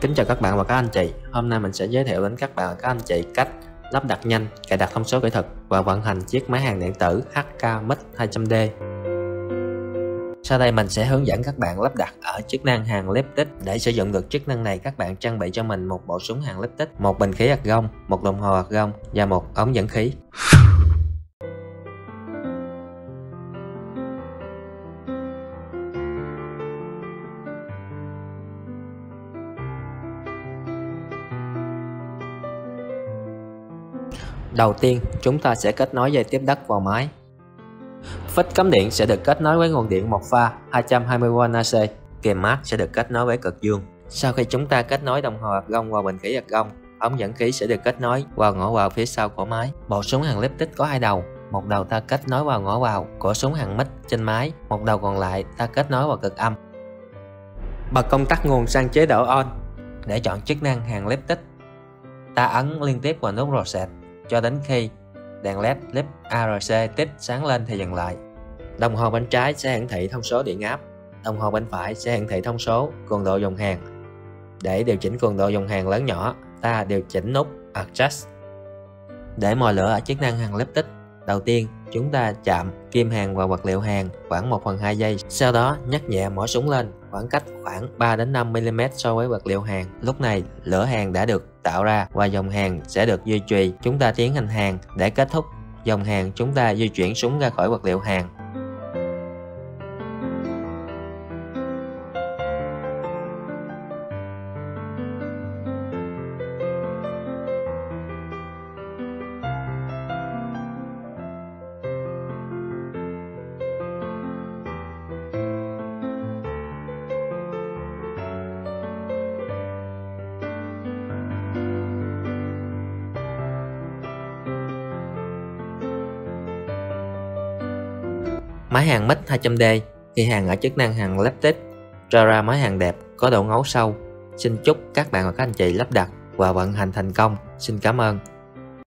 Kính chào các bạn và các anh chị. Hôm nay mình sẽ giới thiệu đến các bạn và các anh chị cách lắp đặt nhanh, cài đặt thông số kỹ thuật và vận hành chiếc máy hàng điện tử HK Mix 200D. Sau đây mình sẽ hướng dẫn các bạn lắp đặt ở chức năng hàng Liptic. Để sử dụng được chức năng này, các bạn trang bị cho mình một bộ súng hàng Liptic, một bình khí argon, một đồng hồ argon và một ống dẫn khí. Đầu tiên, chúng ta sẽ kết nối dây tiếp đất vào máy. Phích cắm điện sẽ được kết nối với nguồn điện một pha 220V AC. Kèm mát sẽ được kết nối với cực dương. Sau khi chúng ta kết nối đồng hồ hạt gông vào bình khí hạt gông, ống dẫn khí sẽ được kết nối qua ngõ vào phía sau của máy. Bộ súng hàng tích có hai đầu, một đầu ta kết nối vào ngõ vào của súng hàng mít trên máy, một đầu còn lại ta kết nối vào cực âm. Bật công tắc nguồn sang chế độ on để chọn chức năng hàng tích. Ta ấn liên tiếp vào nút reset cho đến khi đèn led lip ARC tích sáng lên thì dừng lại. Đồng hồ bên trái sẽ hiển thị thông số điện áp, đồng hồ bên phải sẽ hiển thị thông số cường độ dòng hàng. Để điều chỉnh cường độ dòng hàng lớn nhỏ, ta điều chỉnh nút Adjust. Để mồi lửa ở chức năng hàng lip tích, đầu tiên chúng ta chạm kim hàng vào vật liệu hàng khoảng 1 phần 2 giây, sau đó nhắc nhẹ mỏ súng lên khoảng cách khoảng 3 đến 5 mm so với vật liệu hàng. Lúc này lửa hàng đã được tạo ra và dòng hàng sẽ được duy trì. Chúng ta tiến hành hàng để kết thúc dòng hàng chúng ta di chuyển súng ra khỏi vật liệu hàng Máy hàng mít 200D khi hàng ở chức năng hàng laptop cho ra máy hàng đẹp, có độ ngấu sâu. Xin chúc các bạn và các anh chị lắp đặt và vận hành thành công. Xin cảm ơn.